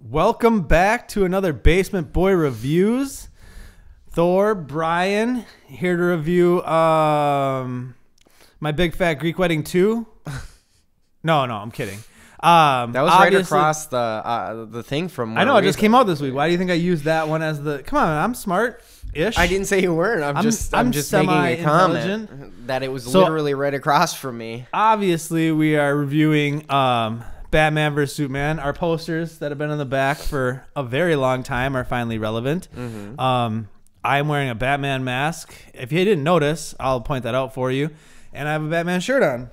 Welcome back to another Basement Boy Reviews. Thor, Brian, here to review um my Big Fat Greek Wedding 2. No, no, I'm kidding. Um That was right across the uh, the thing from. I know it just came out this week. Why do you think I used that one as the Come on, I'm smart ish. I didn't say you weren't. I'm, I'm- just I'm, I'm just making a comment that it was So- literally right across from me. obviously we are reviewing um, Batman vs Superman. Our posters that have been in the back for a very long time are finally relevant. Mm-hmm. Um, I'm wearing a Batman mask. If you didn't notice, I'll point that out for you. And I have a Batman shirt on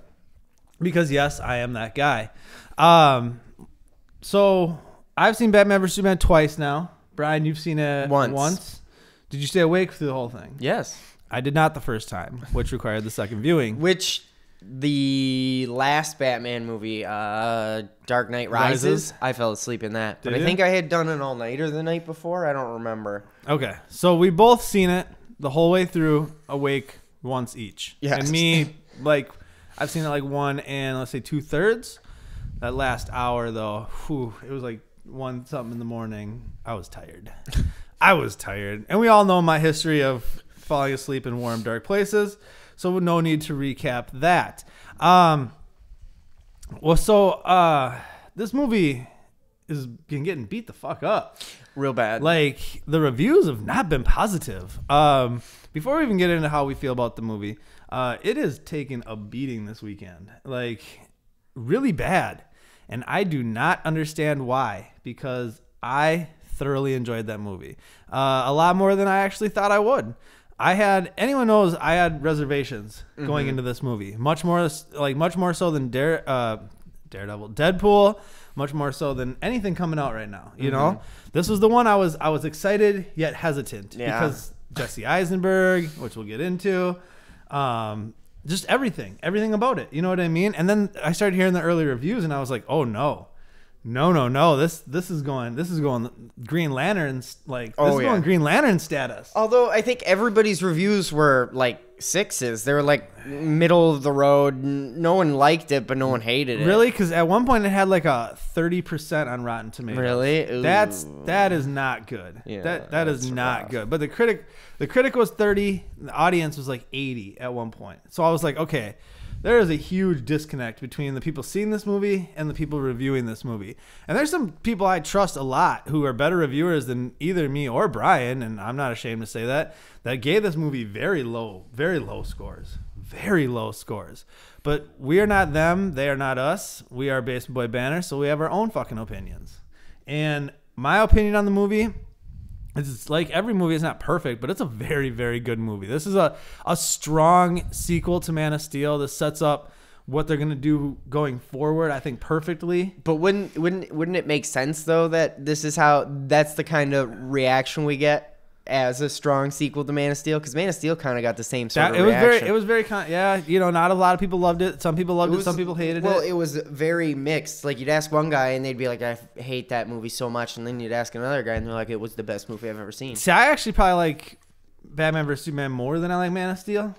because yes, I am that guy. Um, so I've seen Batman vs Superman twice now. Brian, you've seen it Once. Once. Did you stay awake through the whole thing? Yes. I did not the first time, which required the second viewing. Which the last Batman movie, uh, Dark Knight Rises, Rises? I fell asleep in that. Did but I you? think I had done an all nighter the night before. I don't remember. Okay, so we both seen it the whole way through, awake once each. Yes. And me, like, I've seen it like one and let's say two thirds. That last hour though, whew, it was like one something in the morning. I was tired. I was tired, and we all know my history of falling asleep in warm, dark places. So no need to recap that. Um, well, so uh, this movie is been getting beat the fuck up Real bad. like the reviews have not been positive. Um, before we even get into how we feel about the movie, uh, it has taken a beating this weekend, like really bad, and I do not understand why. Because I thoroughly enjoyed that movie, uh, a lot more than I actually thought I would. I had anyone knows I had reservations going into this movie, much more like much more so than Dare, uh, Daredevil, Deadpool, much more so than anything coming out right now. You know, this was the one I was I was excited yet hesitant Yeah. because Jesse Eisenberg, which we'll get into, um, just everything, everything about it. You know what I mean? And then I started hearing the early reviews, and I was like, oh no. No, no, no! This this is going. This is going Green Lanterns like this Oh, is yeah. going Green Lantern status. Although I think everybody's reviews were like sixes. They were like middle of the road. No one liked it, but no one hated it. Really? Because at one point it had like a thirty percent on Rotten Tomatoes. Really? Ooh. That's that is not good. Yeah, that that is not rough. good. But the critic, the critic was thirty. The audience was like eighty at one point. So I was like, okay, there is a huge disconnect between the people seeing this movie and the people reviewing this movie. And there's some people I trust a lot who are better reviewers than either me or Brian, and I'm not ashamed to say that. That gave this movie very low, very low scores, very low scores. But we are not them. They are not us. We are Basement Boy Banter, so we have our own fucking opinions. And my opinion on the movie it's like every movie is not perfect, but it's a very, very good movie. This is a, a strong sequel to Man of Steel. This sets up what they're gonna do going forward, I think, perfectly. But wouldn't wouldn't wouldn't it make sense though that this is how that's the kind of reaction we get as a strong sequel to Man of Steel? Because Man of Steel kind of got the same sort That, of it was reaction. very, it was very, con- yeah. You know, not a lot of people loved it. Some people loved it. was- some people hated well, it. Well it was very mixed. Like you'd ask one guy and they'd be like, "I hate that movie so much," and then you'd ask another guy and they're like, "It was the best movie I've ever seen." See, I actually probably like Batman vs Superman more than I like Man of Steel.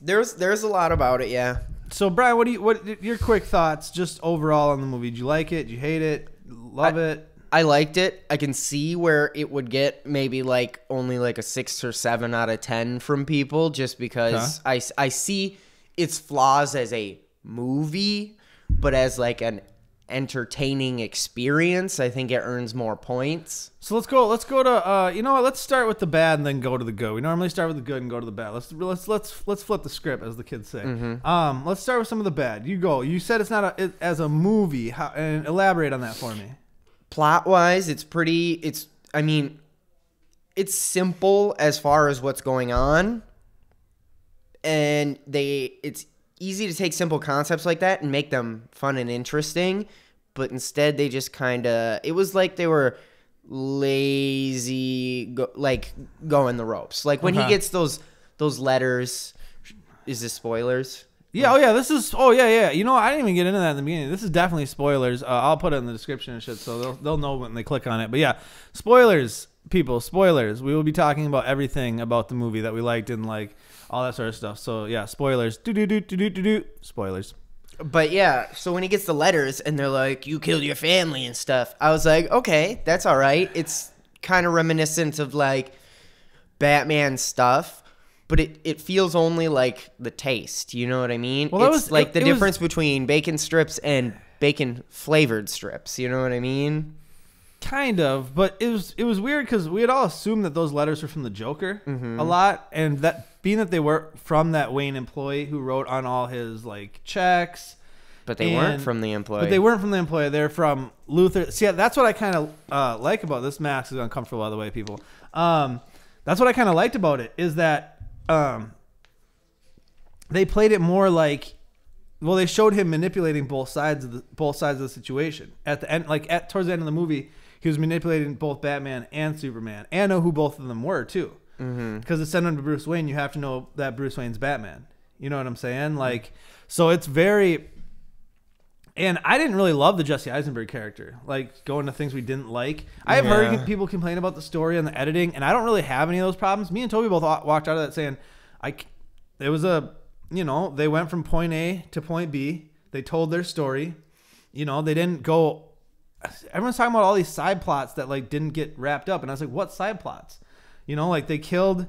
There's there's a lot about it, yeah. So, Brian, what do you what your quick thoughts just overall on the movie? Did you like it? Did you hate it? Love I- it? I liked it. I can see where it would get maybe like only like a six or seven out of ten from people, just because I, I see its flaws as a movie, but as like an entertaining experience, I think it earns more points. So let's go. Let's go to. Uh, you know what? Let's start with the bad and then go to the good. We normally start with the good and go to the bad. Let's let's let's let's flip the script, as the kids say. Um, let's start with some of the bad. You go. You said it's not a it, as a movie. How, and elaborate on that for me. Plot wise, it's pretty. It's I mean, it's simple as far as what's going on, and they it's easy to take simple concepts like that and make them fun and interesting, but instead they just kind of it was like they were lazy go, like going the ropes. Like when Okay. he uh-huh. gets those those letters is this spoilers? Yeah, oh yeah, this is. Oh yeah, yeah. You know, I didn't even get into that in the beginning. This is definitely spoilers. Uh, I'll put it in the description and shit, so they'll they'll know when they click on it. But yeah, spoilers, people, spoilers. We will be talking about everything about the movie that we liked and like all that sort of stuff. So yeah, spoilers. Do do do do do do do. Spoilers. But yeah, so when he gets the letters and they're like, "You killed your family" and stuff, I was like, "Okay, that's all right." It's kind of reminiscent of like Batman stuff, but it, it feels only like the taste. You know what I mean? Well, it's was- like it- the it was- difference between bacon strips and bacon flavored strips. You know what I mean? Kind of, but it was it was weird because we had all assumed that those letters were from the Joker Mm-hmm. a lot, and that being that they were from that Wayne employee who wrote on all his like checks, But they weren't from the employee. but they weren't from the employee. They're from Luthor. See, that's what I kind of uh, like about this mask. Is uncomfortable, by the way, people. Um, that's what I kind of liked about it is that um, they played it more like. Well, they showed him manipulating both sides of the both sides of the situation at the end. Like at towards the end of the movie, he was manipulating both Batman and Superman, and know who both of them were too. Because to send him to Bruce Wayne, you have to know that Bruce Wayne's Batman. You know what I'm saying? Like, so it's very and I didn't really love the Jesse Eisenberg character. Like going to things we didn't like. I have Yeah. heard people complain about the story and the editing, and I don't really have any of those problems. Me and Toby both walked out of that saying, "I." It was a, you know, they went from point A to point B. They told their story. You know, they didn't go. Everyone's talking about all these side plots that like didn't get wrapped up, and I was like, "What side plots?" You know, like they killed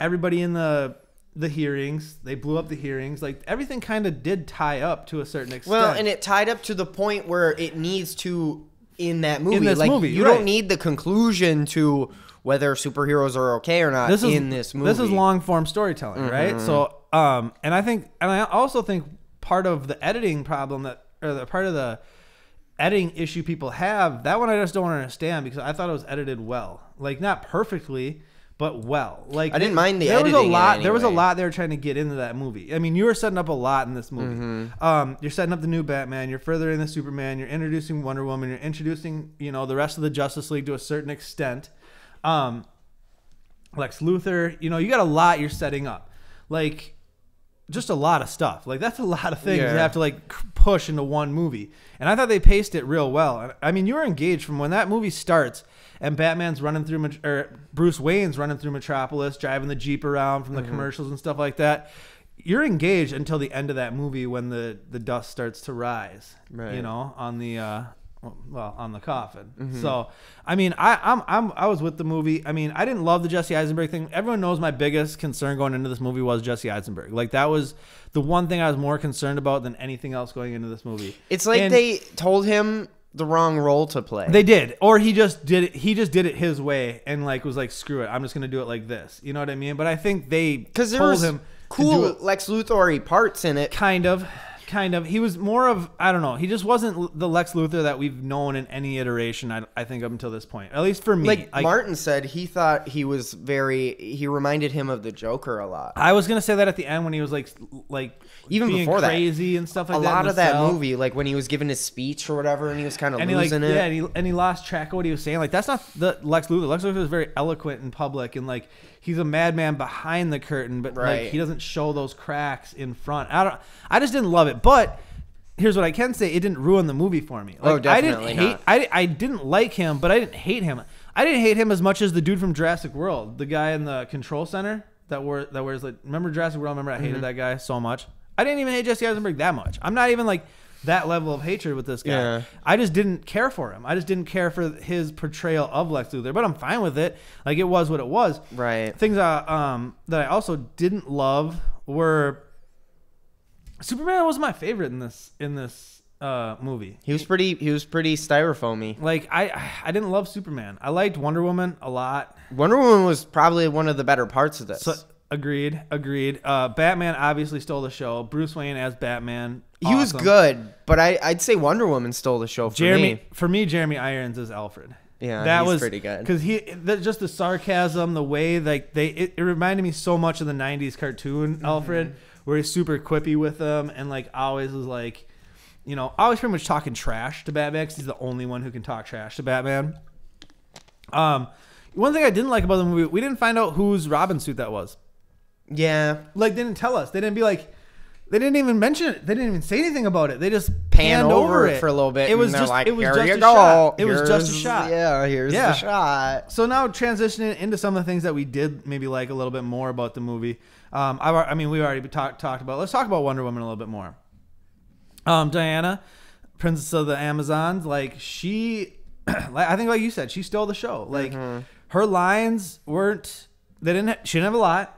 everybody in the the hearings. They blew up the hearings. Like everything kind of did tie up to a certain extent. Well, and it tied up to the point where it needs to in that movie. In this like movie, you right. don't need the conclusion to whether superheroes are okay or not this is in this movie. This is long form storytelling, right? So, um, and I think, and I also think part of the editing problem that, or the part of the editing issue people have, that one I just don't understand because I thought it was edited well, like not perfectly, but well. Like I didn't mind the there was a lot. any There was a lot they were trying to get into that movie. I mean, you were setting up a lot in this movie. Mm-hmm. Um, you're setting up the new Batman. You're furthering the Superman. You're introducing Wonder Woman. You're introducing, you know, the rest of the Justice League to a certain extent. Um, Lex Luthor. You know, you got a lot you're setting up. Like, just a lot of stuff. Like, that's a lot of things you have to, like, push into one movie. And I thought they paced it real well. I mean, you were engaged from when that movie starts and Batman's running through, or Bruce Wayne's running through Metropolis, driving the Jeep around from the Mm-hmm. commercials and stuff like that. You're engaged until the end of that movie when the, the dust starts to rise. You know, on the uh, well, on the coffin. Mm-hmm. So, I mean, I, I'm, I'm, I was with the movie. I mean, I didn't love the Jesse Eisenberg thing. Everyone knows my biggest concern going into this movie was Jesse Eisenberg. Like that was the one thing I was more concerned about than anything else going into this movie. It's like And they told him the wrong role to play. they did, or he just did it. He just did it his way and like was like, screw it, I'm just gonna do it like this. You know what I mean? But I think they because there told was him cool Lex Luthor parts in it. kind of kind of he was more of i don't know he just wasn't the lex luthor that we've known in any iteration i, I think up until this point at least for me Like I, Martin said, he thought he was very. He reminded him of the Joker a lot. I was gonna say that at the end when he was like like Even being before that. crazy and stuff like a that in lot of that cell. movie, like when he was giving his speech or whatever, and he was kind of he like losing it. yeah and he, and he lost track of what he was saying like that's not the lex luthor lex luthor is very eloquent in public and like he's a madman behind the curtain but like he doesn't show those cracks in front i don't i just didn't love it but here's what i can say it didn't ruin the movie for me Oh, like, i didn't definitely hate. I, I didn't like him but i didn't hate him i didn't hate him as much as the dude from jurassic world the guy in the control center that wore that wears like remember jurassic world remember i hated Mm-hmm. that guy so much i didn't even hate jesse eisenberg that much i'm not even like that level of hatred with this guy Yeah. I just didn't care for him. I just didn't care for his portrayal of Lex Luthor, but I'm fine with it. Like it was what it was. Right. Things I, um that I also didn't love were Superman was my favorite in this in this uh movie. He was pretty. He was pretty styrofoamy. Like I I didn't love Superman. I liked Wonder Woman a lot. Wonder Woman was probably one of the better parts of this. So agreed, agreed. Uh Batman obviously stole the show. Bruce Wayne as Batman. he was good, but I, I'd say Wonder Woman stole the show for Jeremy me. for me Jeremy Irons is Alfred. Yeah, that was pretty good. because he the, just the sarcasm, the way like they it, it reminded me so much of the '90s cartoon Mm-hmm. Where he's super quippy with them and like always is like, you know, always pretty much talking trash to Batman because he's the only one who can talk trash to Batman. Um, one thing I didn't like about the movie, we didn't find out whose Robin suit that was. Yeah, Like they didn't tell us. They didn't be like, They didn't even mention it. They didn't even say anything about it. They just Pan panned over, it for a little bit. It was just like, it was just a go. shot. It was just a shot. Yeah, here's Yeah. the shot. So now transitioning into some of the things that we did maybe like a little bit more about the movie. Um, I've, I mean, we already talked talked about. Let's talk about Wonder Woman a little bit more. Um, Diana, Princess of the Amazons, like she, like, I think, like you said, she stole the show. Like Mm-hmm. her lines weren't. They didn't. She didn't have a lot.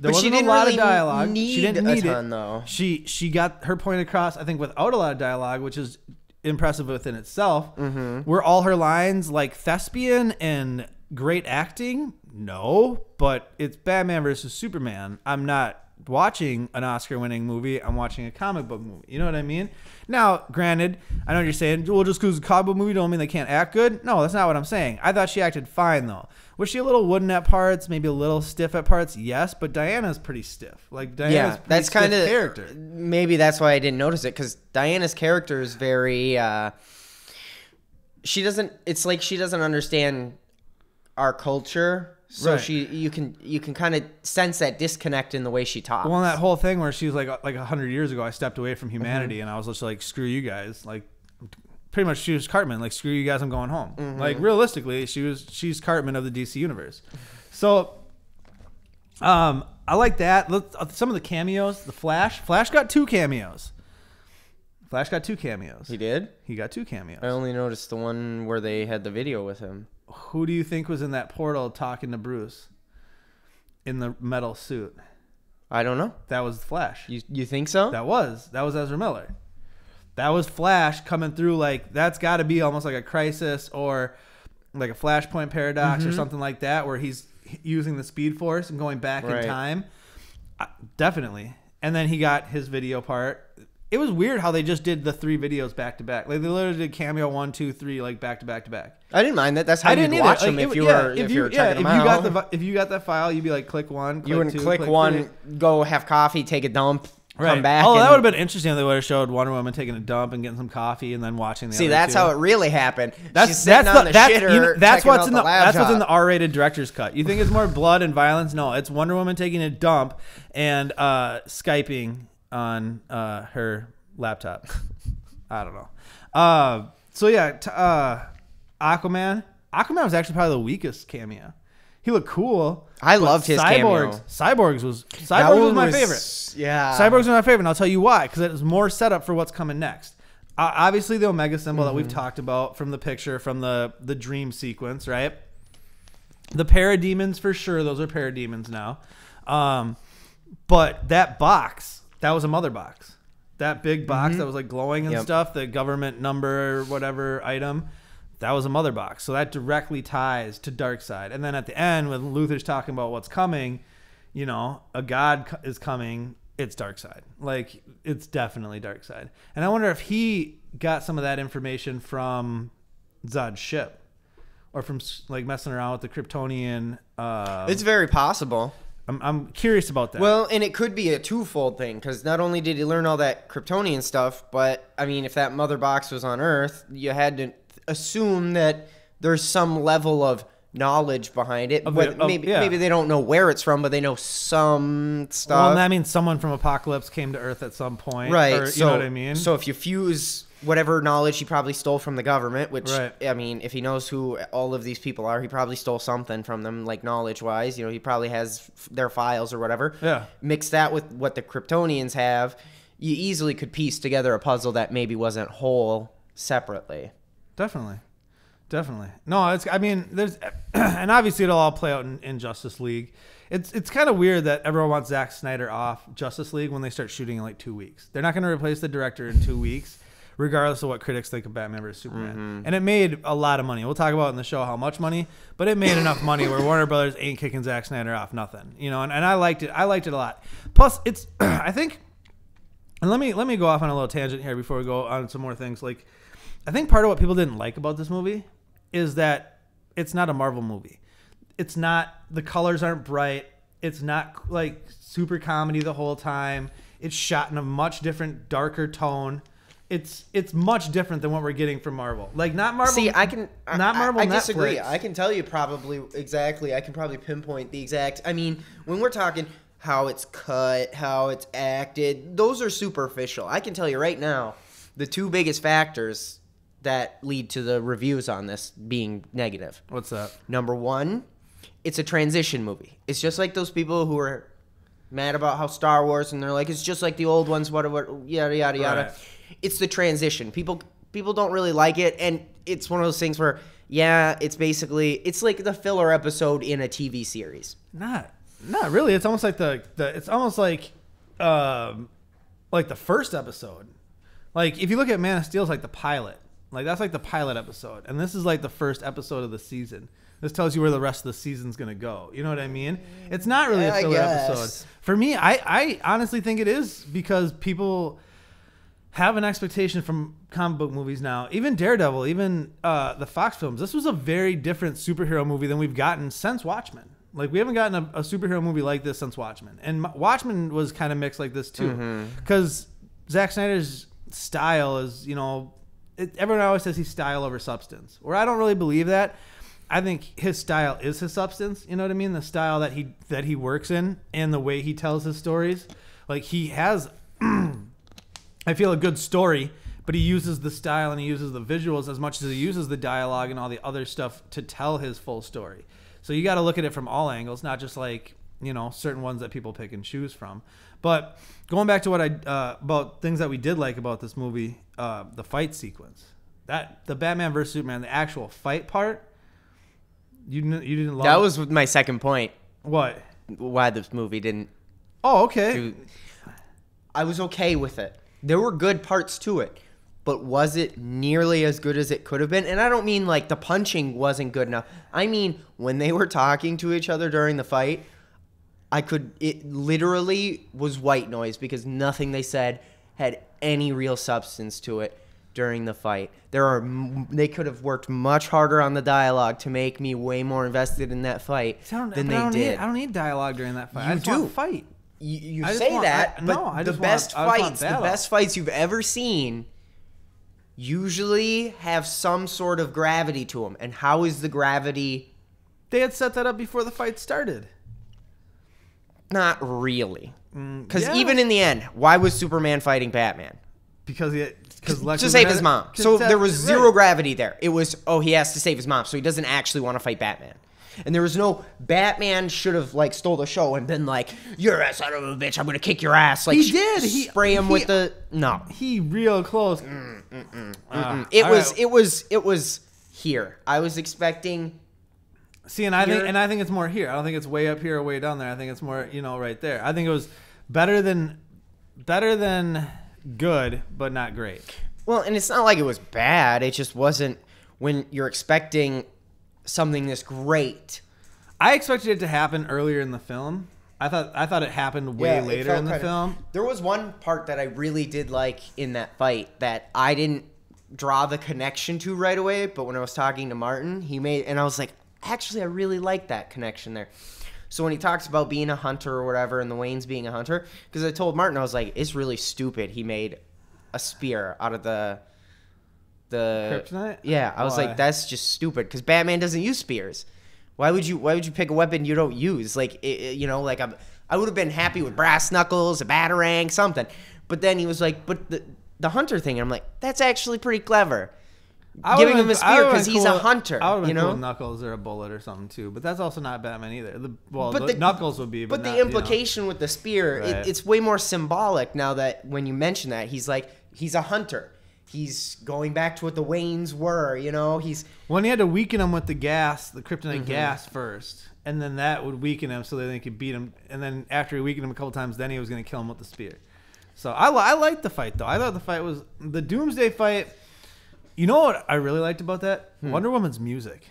There But she wasn't didn't a lot really of dialogue. she didn't a need ton, it. though. She she got her point across. I think without a lot of dialogue, which is impressive within itself. Mm-hmm. Were all her lines like thespian and great acting? No, but it's Batman versus Superman. I'm not watching an Oscar-winning movie. I'm watching a comic book movie. You know what I mean? Now, granted, I know what you're saying. Well, just because it's a comic book movie don't mean they can't act good. No, that's not what I'm saying. I thought she acted fine though. Was she a little wooden at parts? Maybe a little stiff at parts? Yes, but Diana's pretty stiff. Like Diana's Yeah, pretty that's stiff kind of character. Maybe that's why I didn't notice it because Diana's character is very. Uh, she doesn't. It's like she doesn't understand our culture, so Right. she you can you can kind of sense that disconnect in the way she talks. Well, that whole thing where she was like, like a hundred years ago, I stepped away from Mm-hmm. humanity, and I was just like, screw you guys, like, pretty much she was Cartman, like, screw you guys, I'm going home. Mm-hmm. Like, realistically, she was she's Cartman of the DC universe. So, um, I like that. Uh, some of the cameos, the Flash, Flash got two cameos. Flash got two cameos. he did. He got two cameos. I only noticed the one where they had the video with him. Who do you think was in that portal talking to Bruce in the metal suit? I don't know. That was Flash. You you think so? That was that was Ezra Miller. That was Flash coming through like that's got to be almost like a crisis or like a Flashpoint paradox Mm-hmm. or something like that, where he's using the Speed Force and going back Right. in time. Uh, definitely. And then he got his video part. It was weird how they just did the three videos back to back. Like they literally did cameo one, two, three, like back to back to back. I didn't mind that. That's how I you didn't either. watch Like, them if it- you yeah, were if, you were yeah, checking if them you got the if you got that file, you'd be like click one, click you wouldn't two, click, click one, three. go have coffee, take a dump, Right. come back. Oh, that would have been interesting if they would have showed Wonder Woman taking a dump and getting some coffee and then watching the. See, that's two. how it really happened. That's that's the, the, that's, shitter. you know, that's what's in the, that's what's in the. R-rated director's cut. You think it's more blood and violence? No, it's Wonder Woman taking a dump and uh, skyping on uh, her laptop. I don't know. Uh, so yeah, t- uh, Aquaman. Aquaman was actually probably the weakest cameo. He looked cool. I loved his Cyborgs. cameo. Cyborgs was Cyborgs was my favorite. Yeah, Cyborgs are my favorite, and I'll tell you why. Because it was more setup for what's coming next. Uh, obviously, the Omega symbol that Mm-hmm. we've talked about from the picture, from the the dream sequence, right? The parademons for sure; those are parademons now. Um, but that box, that was a mother box. That big box that was like glowing and Mm-hmm. Yep. stuff, the government number whatever item, that was a mother box. So that directly ties to Darkseid. And then at the end, when Luthor's talking about what's coming, you know, a god is coming. It's Darkseid. Like it's definitely Darkseid. And I wonder if he got some of that information from Zod's ship, or from like messing around with the Kryptonian. Uh, it's very possible. I'm, I'm curious about that. Well, and it could be a twofold thing because not only did he learn all that Kryptonian stuff, but I mean, if that mother box was on Earth, you had to assume that there's some level of knowledge behind it. Of of- maybe yeah. maybe they don't know where it's from, but they know some stuff. well, that means someone from Apokolips came to Earth at some point, right? Or, you so, know what I mean? So if you fuse whatever knowledge he probably stole from the government, which Right. I mean, if he knows who all of these people are, he probably stole something from them, like knowledge wise. You know, he probably has their files or whatever. Yeah. Mix that with what the Kryptonians have, you easily could piece together a puzzle that maybe wasn't whole separately. Definitely. Definitely. No, it's I mean, there's and obviously it'll all play out in, in Justice League. It's it's kind of weird that everyone wants Zack Snyder off Justice League when they start shooting in like two weeks. They're not going to replace the director in two weeks, regardless of what critics think of Batman vs Superman. Mm-hmm. And it made a lot of money. We'll talk about in the show how much money, but it made enough money where Warner Brothers ain't kicking Zack Snyder off nothing. You know, and, and I liked it. I liked it a lot. Plus, it's I think and let me let me go off on a little tangent here before we go on some more things. Like, I think part of what people didn't like about this movie is that it's not a Marvel movie. It's not the colors aren't bright. It's not like super comedy the whole time. It's shot in a much different, darker tone. It's it's much different than what we're getting from Marvel. Like not Marvel. See, I can I- not I- Marvel. I, disagree. Netflix. I can tell you probably exactly. I can probably pinpoint the exact. I mean, when we're talking, how it's cut, how it's acted. Those are superficial. I can tell you right now, the two biggest factors that lead to the reviews on this being negative. What's that? Number one, it's a transition movie. It's just like those people who are mad about how Star Wars and they're like, it's just like the old ones, whatever, yada yada yada. Right. It's the transition. People people don't really like it, and it's one of those things where, yeah, it's basically it's like the filler episode in a TV series. Not, not really. It's almost like the, the it's almost like, um, like the first episode. Like if you look at Man of Steel, it's like the pilot. Like that's like the pilot episode, and this is like the first episode of the season. This tells you where the rest of the season's gonna go. You know what I mean? It's not really a I filler guess. episode. For me, I I honestly think it is because people have an expectation from comic book movies now. Even Daredevil, even uh, the Fox films. This was a very different superhero movie than we've gotten since Watchmen. Like we haven't gotten a, a superhero movie like this since Watchmen, and Watchmen was kind of mixed like this too, because Zack Snyder's style is, you know, it, everyone always says he's style over substance. Where I don't really believe that. I think his style is his substance. You know what I mean? The style that he that he works in and the way he tells his stories. Like he has I feel a good story, but he uses the style and he uses the visuals as much as he uses the dialogue and all the other stuff to tell his full story. So you got to look at it from all angles, not just like you know certain ones that people pick and choose from. But going back to what I uh, about things that we did like about this movie, uh, the fight sequence, that the Batman versus Superman, the actual fight part, you didn't you didn't love That was my second point. what? Why this movie didn't Oh, okay. do. I was okay with it. There were good parts to it, but was it nearly as good as it could have been? And I don't mean like the punching wasn't good enough. I mean when they were talking to each other during the fight, I could it literally was white noise because nothing they said had any real substance to it during the fight. There are they could have worked much harder on the dialogue to make me way more invested in that fight I don't, than they I don't did. Need, I don't need dialogue during that fight. I You want do. fight. You, you I say want- that, I- but no, I the just best want fights, the best fights you've ever seen, usually have some sort of gravity to them. And how is the gravity? They had set that up before the fight started. Not really, because yeah. even in the end, why was Superman fighting Batman? because he because to save his mom. So there was right. zero gravity there. It was oh he has to save his mom, so he doesn't actually want to fight Batman. And there was no Batman should have like stole the show and been like, "You're a son of a bitch. I'm gonna kick your ass." Like He did. He- spray him he- with the no. He real close. Mm, Uh, It was right. it was it was here. I was expecting See, and I think and I think it's more here. I don't think it's way up here or way down there. I think it's more you know right there. I think it was better than better than good, but not great. well, and it's not like it was bad. It just wasn't when you're expecting something this great. I expected it to happen earlier in the film. I thought I thought it happened way Yeah, later in the film. There was one part that I really did like in that fight that I didn't draw the connection to right away, but when I was talking to Martin, he made and I was like, actually I really like that connection there. So when he talks about being a hunter or whatever and the Waynes being a hunter, because I told Martin I was like, it's really stupid he made a spear out of the the Kryptonite? Yeah, I was Why? like, that's just stupid because Batman doesn't use spears. Why would you? Why would you pick a weapon you don't use? Like, it, it- you know, like I'm, I would have been happy with brass knuckles, a batarang, something. But then he was like, but the the hunter thing, and I'm like, that's actually pretty clever. Giving him a spear would've 'cause been he's a hunter, I would've you been cool know? Knuckles or a bullet or something too, but that's also not Batman either. The, well, But the, Knuckles would be, but, But not, the you know. implication with the spear, Right. it, it's way more symbolic now that when you mention that he's like, he's a hunter. He's going back to what the Waynes were, you know. He's When he had to weaken him with the gas, the kryptonite Mm-hmm. gas first, and then that would weaken him so that they could beat him. And then after he weakened him a couple times, then he was going to kill him with the spear. So I, li- I liked the fight though. I thought the fight was the Doomsday fight. You know what I really liked about that? Hmm. Wonder Woman's music.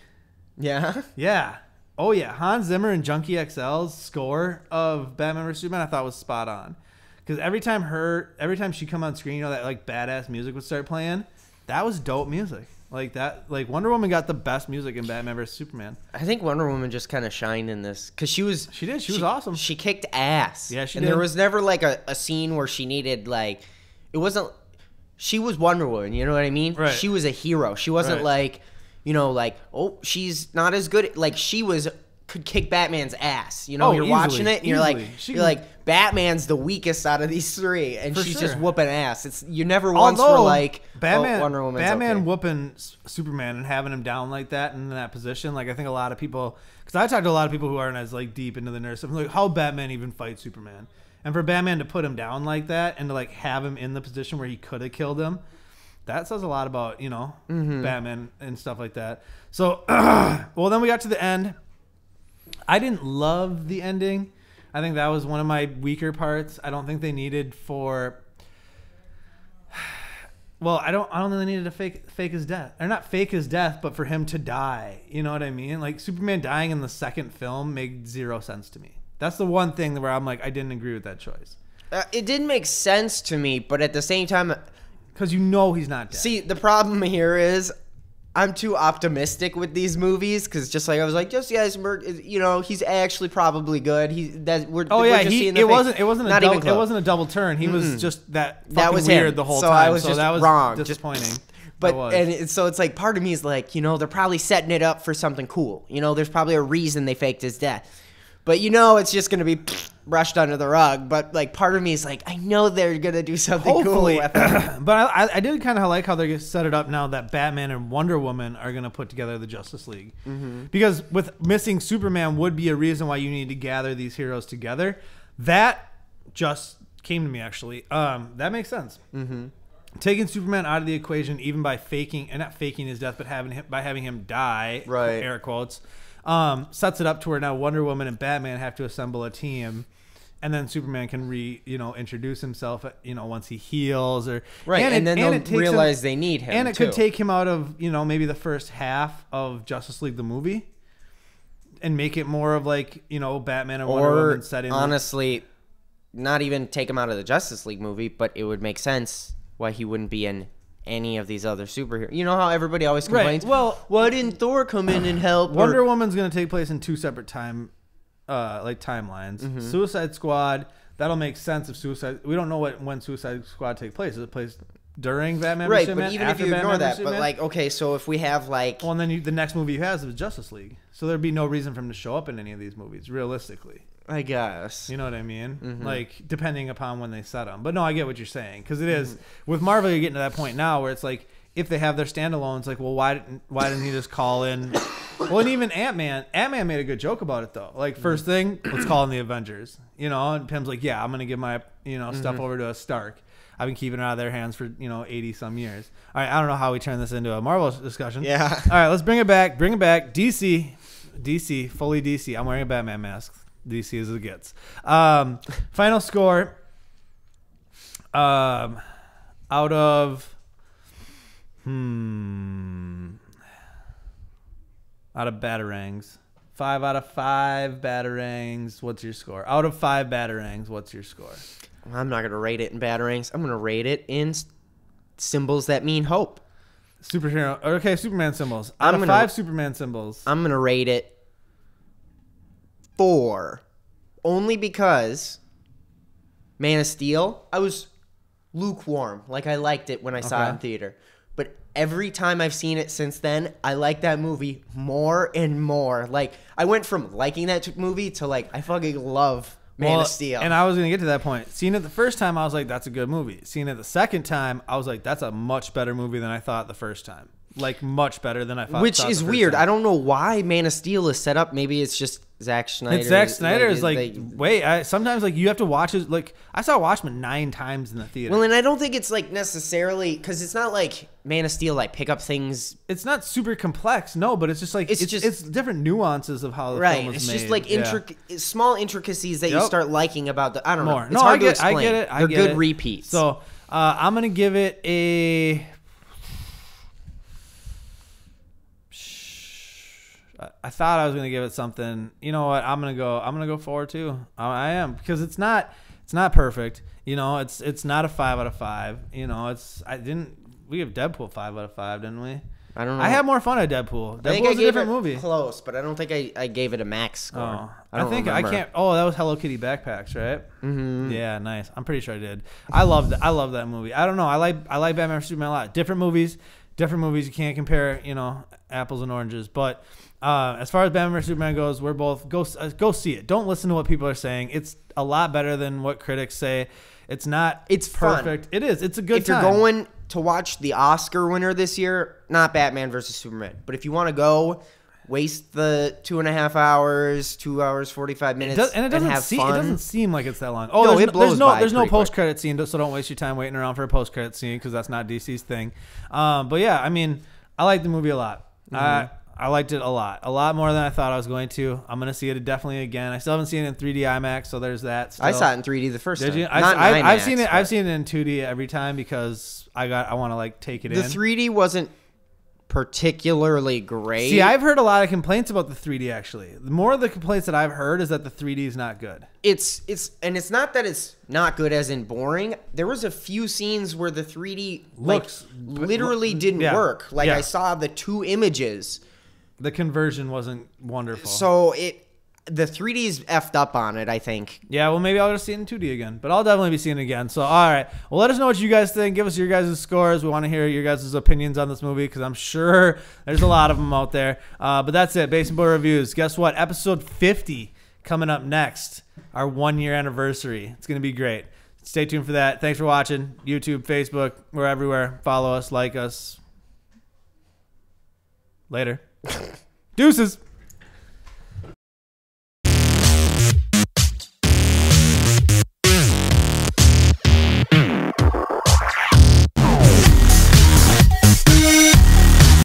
yeah. Yeah. Oh yeah, Hans Zimmer and Junkie XL's score of Batman vs Superman I thought was spot on. Because every time her, every time she come on screen, you know that like badass music would start playing. That was dope music. Like that, like Wonder Woman got the best music in Batman vs Superman. I think Wonder Woman just kind of shined in this because she was She did. She was awesome. She kicked ass. Yeah, she and there was never like a, a scene where she needed like it wasn't. She was Wonder Woman. You know what I mean? Right. She was a hero. She wasn't Right. like you know like oh she's not as good. Like she was could kick Batman's ass. You know, Oh, you're watching it and you're like. She you're can- like, Batman's the weakest out of these three, and For she's just whooping ass. It's you never once Although were like, oh, Batman, oh, Wonder Woman's Batman okay. whooping Superman and having him down like that and in that position. Like I think a lot of people, because I talked to a lot of people who aren't as like deep into the nurse stuff. Like how Batman even fight Superman, and for Batman to put him down like that and to like have him in the position where he could have killed him, that says a lot about you know Mm-hmm. Batman and stuff like that. So, well, then we got to the end. I didn't love the ending. I think that was one of my weaker parts. I don't think they needed for. Well, I don't. I don't think they needed to fake fake his death, or not fake his death, but for him to die. You know what I mean? Like Superman dying in the second film made zero sense to me. That's the one thing where I'm like, I didn't agree with that choice Uh, it didn't make sense to me, but at the same time, because you know he's not dead. see, the problem here is. I'm too optimistic with these movies because just like I was like Jesse Eisenberg, is, you know, he's actually probably good. He that we're oh we're yeah, just he the it thing. wasn't it wasn't a double, it wasn't a double turn. He was just that fucking That was him. weird the whole So time. I was so just that was wrong. Just- disappointing. But and it, so it's like part of me is like, you know, they're probably setting it up for something cool. You know, there's probably a reason they faked his death. But you know, it's just gonna be brushed under the rug. But like, part of me is like, I know they're gonna do something Hopefully, cool. with it. but I, I- I did kind of like how they set it up now that Batman and Wonder Woman are going to put together the Justice League. Mm-hmm. Because with missing Superman would be a reason why you need to gather these heroes together. That just came to me actually. Um, that makes sense. Mm-hmm. Taking Superman out of the equation, even by faking and not faking his death, but having him, by having him die, Right. Air quotes, um, sets it up to where now Wonder Woman and Batman have to assemble a team and then Superman can re you know introduce himself you know once he heals or Right, and, it- then it they'll takes him- realize they need him. and it too. could take him out of you know maybe the first half of Justice League the movie and make it more of like you know Batman and Wonder or Woman setting honestly, not even take him out of the Justice League movie, but it would make sense why he wouldn't be in any of these other superheroes. You know how everybody always Right, complains, well- why didn't Thor come in and help? or- Wonder Woman's going to take place in two separate time uh like timelines Mm-hmm. Suicide Squad that'll make sense if Suicide we don't know what when Suicide Squad take place is it place during Batman right, but even if you Batman ignore that, but like, okay, so if we have like, Well, and then you, the next movie he has is Justice League, so there'd be no reason for him to show up in any of these movies, realistically. I guess, You know what I mean? Mm-hmm. Like depending upon when they set them. But no, I get what you're saying because it is Mm-hmm. with Marvel. You're getting to that point now where it's like if they have their standalones, like, well, why didn't why didn't he just call in? Well, and even Ant Man, Ant Man made a good joke about it though. Like first thing, let's call in the Avengers. You know, and Pym's like, yeah, I'm gonna give my you know Mm-hmm. stuff over to a Stark. I've been keeping it out of their hands for you know 80 some years. All right, I don't know how we turn this into a Marvel discussion. Yeah. All right, let's bring it back. Bring it back. DC, DC, fully DC. I'm wearing a Batman mask. DC as it gets. Um, final score. Um, out of hmm, out of batarangs. Five out of five batarangs. What's your score? Out of five batarangs, what's your score? I'm not gonna rate it in batarangs. I'm gonna rate it in symbols that mean hope. Superhero. Okay, Superman symbols. Out I'm of gonna- five Superman symbols. I'm gonna rate it four, only because Man of Steel. I was lukewarm, like I liked it when I saw it in theater, but every time I've seen it since then, I like that movie more and more. Like I went from liking that movie to like I fucking love Man Well, of Steel. And I was gonna get to that point. Seeing it the first time, I was like, "That's a good movie." Seeing it the second time, I was like, "That's a much better movie than I thought the first time. Like much better than I thought." which thought is weird. time. I don't know why Man of Steel is set up. Maybe it's just Zack Snyder. It's Zack Snyder is like, they- wait. I, sometimes like you have to watch it. Like I saw Watchmen nine times in the theater. Well, and I don't think it's like necessarily because it's not like Man of Steel like pick up things it's not super complex, no, but it's just like It's it's, just- it's different nuances of how the right. film is It's made. just like Yeah. intric- small intricacies that you start liking about the. I don't know. It's no, hard I get, to explain. I get it. I They're get good it. repeats. So uh, I'm gonna give it a. I- thought I was gonna give it something. You know what? I'm gonna go. I'm gonna go four too. I I am because it's not. It's not perfect. You know, it's it's not a five out of five. You know, it's I didn't. We have Deadpool five out of five, didn't we? I don't know. I had more fun at Deadpool. I think Deadpool's I a gave different movie. close, but I don't think I, I gave it a max score. Oh, I, I, think remember. I can't. Oh, that was Hello Kitty backpacks, right? Mhm. Yeah, nice. I'm pretty sure I did. I love I love that movie. I don't know. I like I like Batman vs Superman a lot. Different movies, different movies. You can't compare, you know, apples and oranges. But uh, as far as Batman vs Superman goes, we're both go uh, go see it. Don't listen to what people are saying. It's a lot better than what critics say. It's not. It's fun. perfect. It is. It's a good if time. you're going to watch the Oscar winner this year, not Batman versus Superman, but if you want to go, waste the two and a half hours, two hours forty five minutes, does, and it doesn't have seem fun. it doesn't seem like it's that long. Oh, No, there's, it no- blows there's no by there's no post credit scene, so don't waste your time waiting around for a post credit scene because that's not DC's thing. Um, but yeah, I mean, I like the movie a lot. Mm-hmm. I I liked it a lot, a lot more than I thought I was going to. I'm gonna see it definitely again. I still haven't seen it in 3D IMAX, so there's that. I saw it in 3D the first Did time. you? I, Not I, I've seen it. but- I've seen it in 2D every time because I got I want to like take it in. the 3D wasn't particularly great. See, I've heard a lot of complaints about the 3D. Actually, the more of the complaints that I've heard is that the 3D is not good. it's it's and it's not that it's not good as in boring. There was a few scenes where the 3D like Looks- literally didn't yeah. work. Like Yeah. I saw the two images. The conversion wasn't wonderful. So it the 3D's effed up on it, I think. Yeah, well, maybe I'll just see it in 2D again, but I'll definitely be seeing it again. So, all right. Well, let us know what you guys think. Give us your guys' scores. We want to hear your guys' opinions on this movie because I'm sure there's a lot of them out there. Uh, but that's it. Basement Boy Reviews. Guess what? Episode 50 coming up next. Our one year anniversary. It's going to be great. Stay tuned for that. Thanks for watching. YouTube, Facebook, we're everywhere. Follow us, like us. Later. Deuces.